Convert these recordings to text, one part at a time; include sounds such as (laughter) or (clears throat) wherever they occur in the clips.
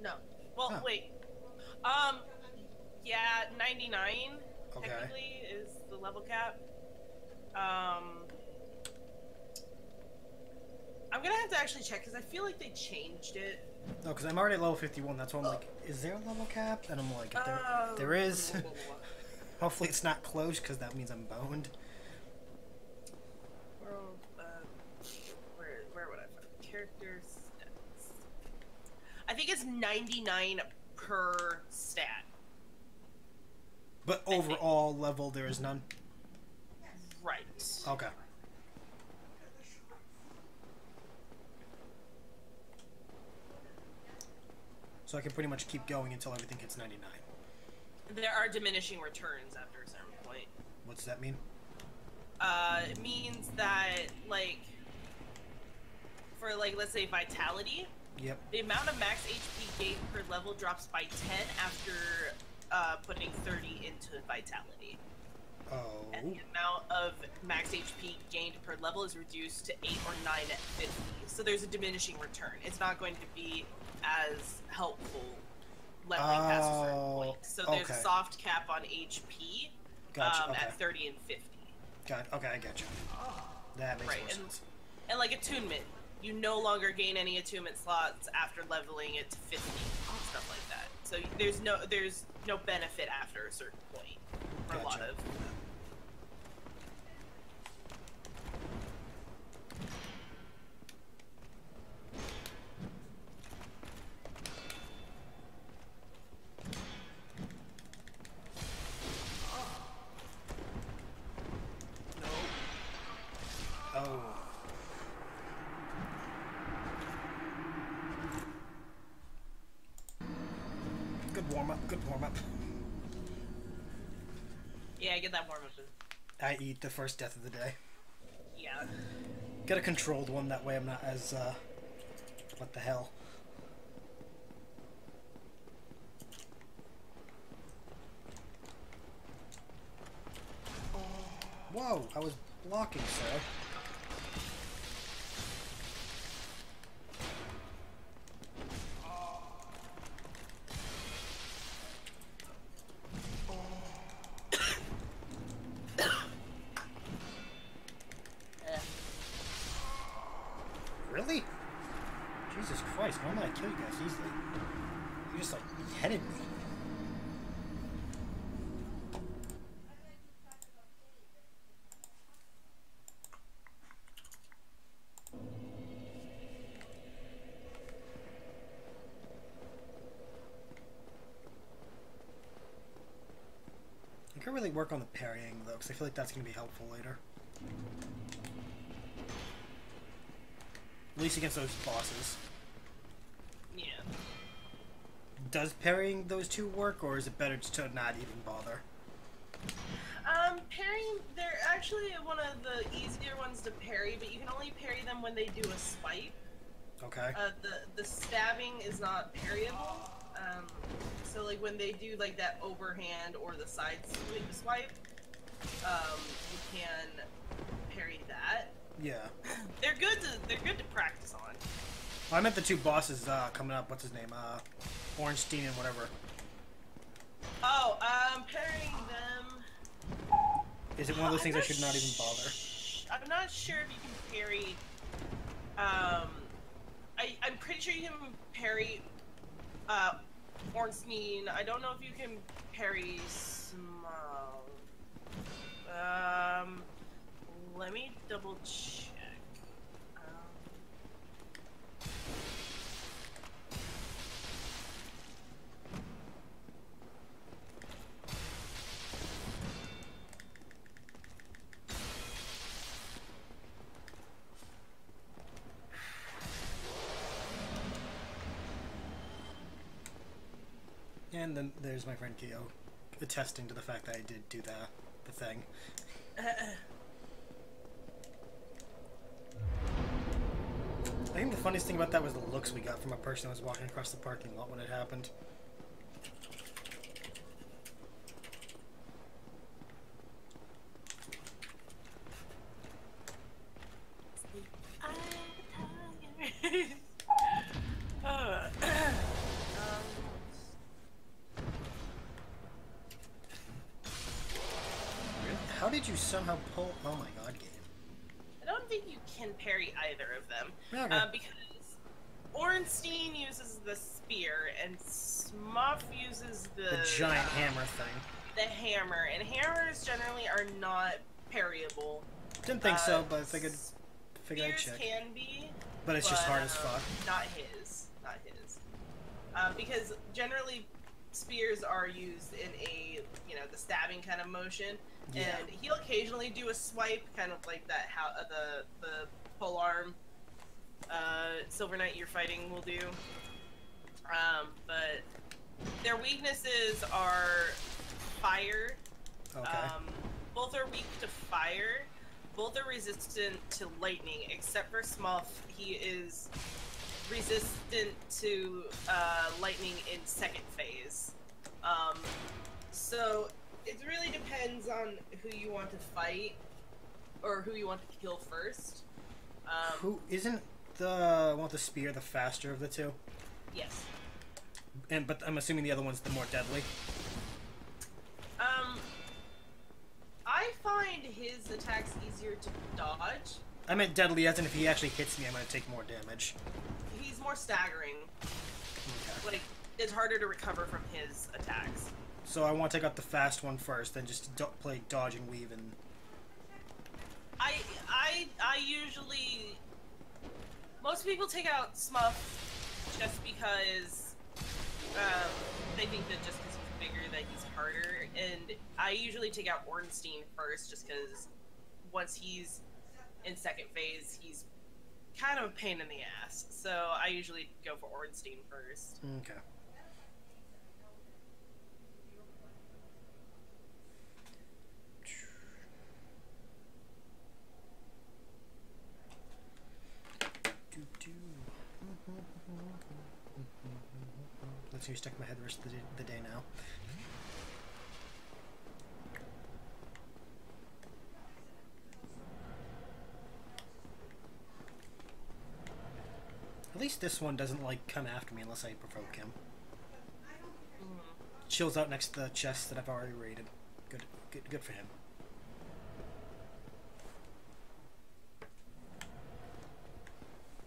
No. Well, Huh. wait. Um, yeah, 99 Okay. technically is the level cap. Um, I'm gonna have to actually check because I feel like they changed it. No, because I'm already level 51. That's why I'm like, is there a level cap? And I'm like, if there, Oh. there is. (laughs) Hopefully it's not closed because that means I'm boned. World, uh, where, where would I find character stats? I think it's 99 per stat. But overall level, there is none. Right. Okay. So I can pretty much keep going until everything hits 99. There are diminishing returns after a certain point. What does that mean? Uh, it means that, like, for, like, let's say vitality, Yep. the amount of max HP gained per level drops by 10 after uh, putting 30 into vitality. Oh. And the amount of max HP gained per level is reduced to 8 or 9 at 50. So there's a diminishing return. It's not going to be as helpful leveling past a certain Oh, point. So there's okay. a soft cap on HP Gotcha. um, okay. at 30 and 50. Got. Okay, I get you. That makes Right, more and- sense. And like attunement, you no longer gain any attunement slots after leveling it to 50, and stuff like that. So there's no there's no benefit after a certain point for a lot Gotcha. of. Oh. Good warm up. Good warm up. Yeah, get that warm up. I eat the first death of the day. Yeah. Get a controlled one, that way I'm not as, uh, what the hell. Whoa, I was blocking, sir. Eh. Really? Jesus Christ, am I kill you guys easily? You just like headed me. I could really work on the parrying though, because I feel like that's going to be helpful later. At least against those bosses. Yeah. Does parrying those two work, or is it better to not even bother? Um, parrying, they're actually one of the easier ones to parry, but you can only parry them when they do a swipe. Okay. Uh, the the stabbing is not parryable. Um, so like when they do like that overhand or the side swipe, um, you can parry that. yeah. (clears throat) They're good to they're good to practice on. I meant the two bosses uh, coming up. What's his name? Uh, Ornstein and whatever. Oh, um, parrying them. Is it one of those I'm things I should not even bother? I'm not sure if you can parry. Um, I I'm pretty sure you can parry. Uh, Ornstein. I don't know if you can parry Smough. Um, let me double check. Um, And then there's my friend Keo, attesting to the fact that I did do the the thing. I think the funniest thing about that was the looks we got from a person who was walking across the parking lot when it happened. Did you somehow pull? Oh my god, game. I don't think you can parry either of them. Okay. Uh, because Ornstein uses the spear and Smough uses the, the giant uh, hammer thing. The hammer, and hammers generally are not parryable. Didn't think Uh, so, but I figured figured I'd check. can be, But it's just but, hard as um, fuck. Not his, not his. Uh, because generally, spears are used in a you know the stabbing kind of motion, Yeah. and he'll occasionally do a swipe, kind of like that. How uh, the the pole arm, uh, Silver Knight you're fighting will do. Um, but their weaknesses are fire. Okay. Um, both are weak to fire. Both are resistant to lightning, except for Smough. He is resistant to uh, lightning in second phase. Um, so it really depends on who you want to fight or who you want to kill first. Um, Who isn't the with the spear the faster of the two? Yes. And but I'm assuming the other one's the more deadly. Um, I find his attacks easier to dodge. I meant deadly as in if he actually hits me, I'm gonna take more damage. He's more staggering. Okay. Like it's harder to recover from his attacks. So I want to take out the fast one first, then just do- play dodge and weave and. I I I usually most people take out Smough just because um, they think that just because he's bigger that he's harder, and I usually take out Ornstein first just because once he's in second phase, he's kind of a pain in the ass. So I usually go for Ornstein first. Okay. Let's see you stuck in my head the rest of the day, the day now. At least this one doesn't like come after me unless I provoke him. Chills out next to the chest that I've already raided. Good, good, good for him.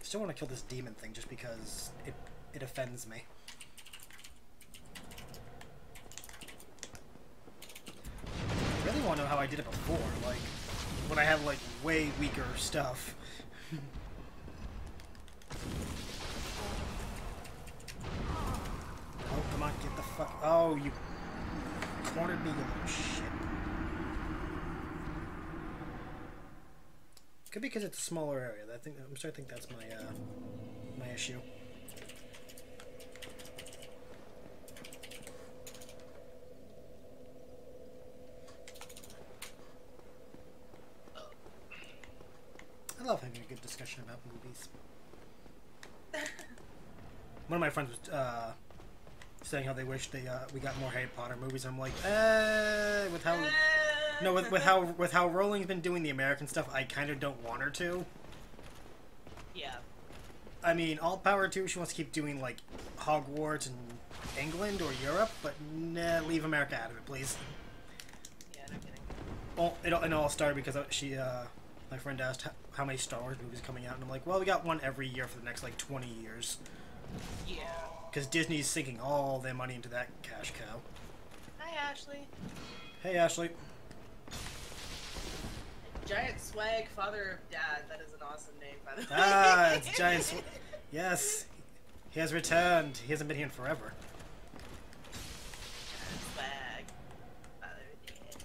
Still want to kill this demon thing just because it it offends me. I really want to know how I did it before, like when I had like way weaker stuff. (laughs) fuck. Oh, you cornered me, you shit. Could be because it's a smaller area. I think I'm starting to think that's my uh, my issue. I love having a good discussion about movies. (laughs) One of my friends was uh, saying how they wish they uh, we got more Harry Potter movies. I'm like, eh, with how no with, with how with how Rowling's been doing the American stuff, I kind of don't want her to. Yeah. I mean, all power to her. She wants to keep doing like Hogwarts and England or Europe, but nah, leave America out of it, please. Yeah, no kidding. Well, it, all- it all started because uh, she, uh, my friend asked how, how many Star Wars movies coming out, and I'm like, well, we got one every year for the next like 20 years, Yeah. Because Disney's sinking all their money into that cash cow. Hi, Ashley. Hey, Ashley. Giant Swag, Father of Dad. That is an awesome name, by the way. Ah, it's Giant. Swag. (laughs) yes, he has returned. He hasn't been here in forever. Giant Swag, Father of Dad.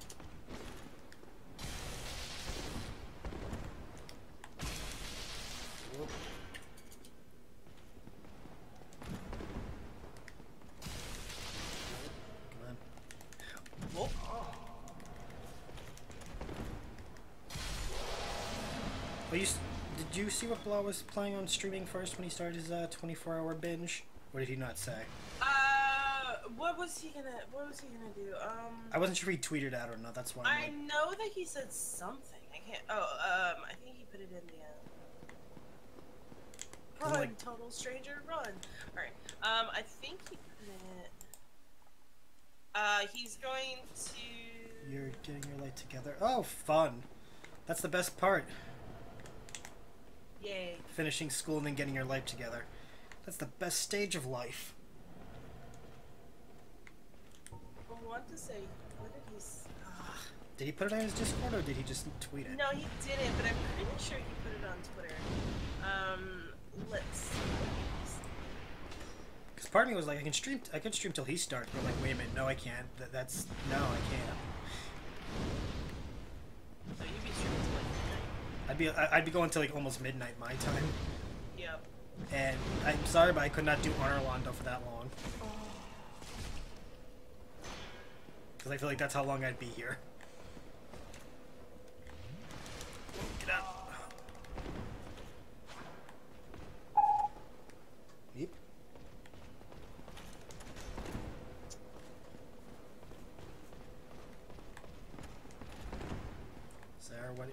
Whoop. Come on. Whoop. You, did you see what Blah was playing on streaming first when he started his uh, 24-hour binge? Or did he not say? Uh, what was he gonna? What was he gonna do? Um, I wasn't sure if he tweeted out or not. That's why. I'm I like, know that he said something. I can't. Oh, um, I think he put it in the. Uh, run, like- total stranger, run. All right. Um, I think he put it. Uh, he's going to. You're getting your life together. Oh, fun. That's the best part. Yay. Finishing school and then getting your life together. That's the best stage of life. I want to say, what did he s- ah. Did he put it on his Discord or did he just tweet it? No, he didn't, but I'm pretty sure he put it on Twitter. Um, let's. Because part of me was like, I can stream. I can stream till he starts. But like, wait a minute, no, I can't. That, that's no, I can't. I'd be I'd be going till like almost midnight my time. Yep. And I'm sorry, but I could not do Anor Londo for that long. (sighs) Because I feel like that's how long I'd be here. Get out. Yep. Sarah, what?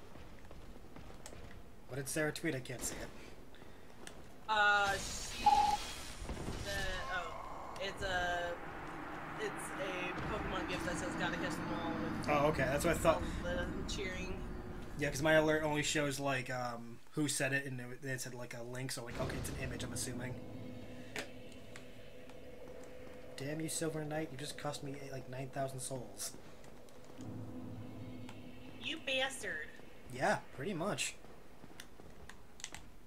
What did Sarah tweet? I can't see it. Uh, she. The, oh, it's a. It's a Pokemon gift that says "Gotta catch them all" with Oh, okay. That's what I thought. the cheering. Yeah, because my alert only shows like um, who said it, and it, it said like a link. So like, okay, it's an image. I'm assuming. Damn you, Silver Knight! You just cost me like nine thousand souls. You bastard. Yeah, pretty much.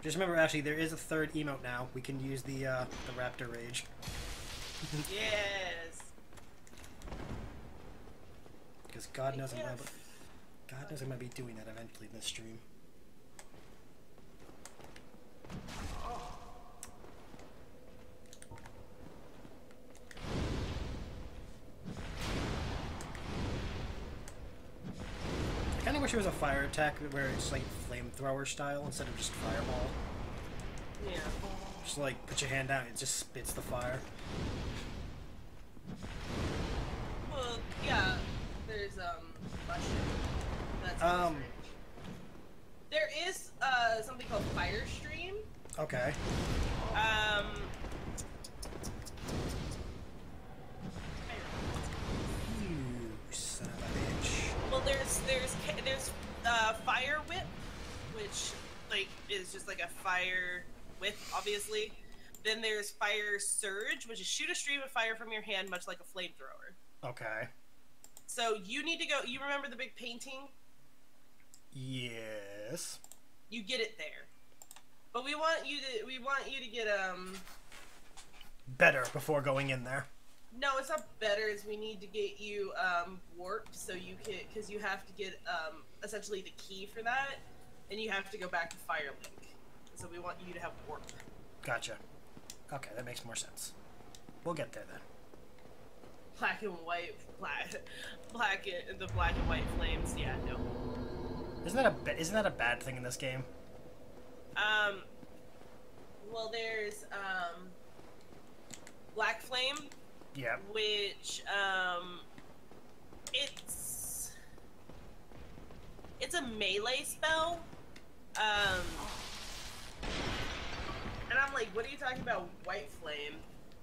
Just remember, actually, there is a third emote now. We can use the uh, the Raptor Rage. (laughs) Yes. Because God knows I'm gonna, God knows I'm gonna be doing that eventually in this stream. I kind of wish it was a fire attack where it's like flamethrower style instead of just fireball. Yeah. Just like put your hand out, it just spits the fire. Well, yeah. There's um. That's Um. strange. There is uh something called Fire Stream. Okay. Fire whip, obviously. Then there's Fire Surge, which is shoot a stream of fire from your hand, much like a flamethrower. Okay. So you need to go. You remember the big painting? Yes. You get it there. But we want you to we want you to get um Better before going in there. no it's not better is we need to get you um warped so you can because you have to get um essentially the key for that and you have to go back to Firelink. So we want you to have warp. Gotcha. Okay, that makes more sense. We'll get there then. Black and white black black and the black and white flames, yeah, no. Isn't that a isn't that a bad thing in this game? Um well there's um Black Flame Yeah. which um it's it's a melee spell um and i'm like what are you talking about white flame?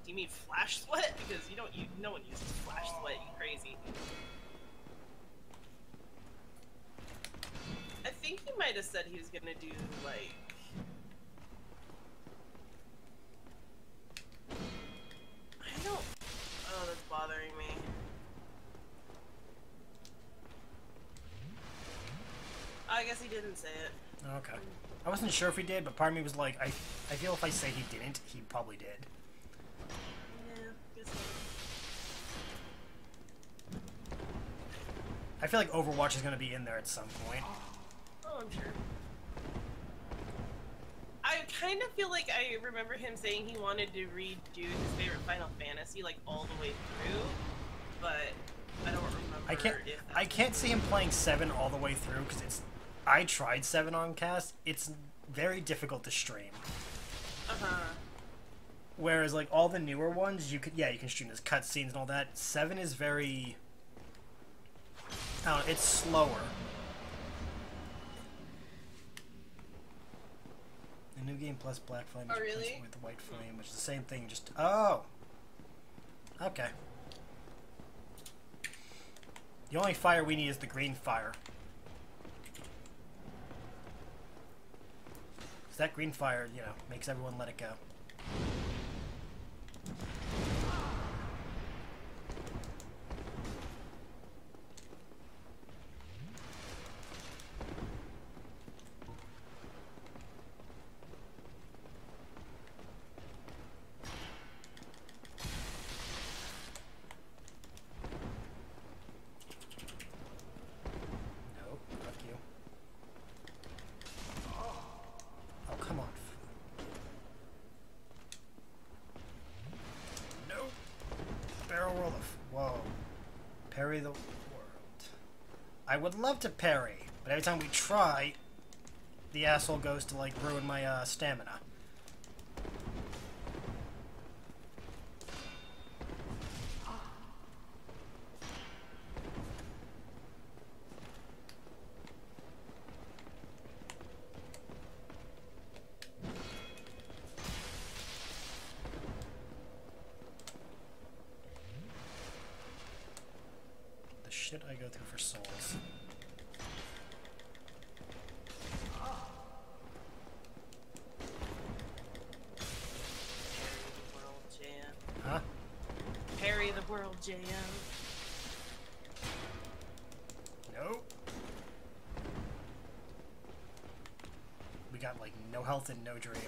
Do you mean flash sweat? (laughs) Because you don't you no one uses flash sweat you crazy. I think he might have said he was gonna do like i don't oh that's bothering me. I guess he didn't say it. Okay. I wasn't sure if he did, but part of me was like, I I feel if I say he didn't, he probably did. yeah. I feel like Overwatch is gonna be in there at some point. Oh, I'm sure. I kind of feel like I remember him saying he wanted to redo his favorite Final Fantasy like all the way through, but I don't remember. I can't I can't see him playing seven all the way through because it's. I tried seven on cast. It's very difficult to stream. Uh huh. Whereas like all the newer ones, you could yeah you can stream as cutscenes and all that. Seven is very. I don't know, it's slower. The new game plus Black Flame Oh, is really? with White Flame, which is the same thing. Just oh, okay. The only fire we need is the green fire. That green fire, you know, makes everyone let it go. No, fuck you. Oh, come on. No. Barrel roll of. Whoa. Parry the world. I would love to parry, but every time we try, the asshole goes to like ruin my uh, stamina. I go through for souls. World jam. Huh? Parry the world jam. Nope. We got like no health and no dream.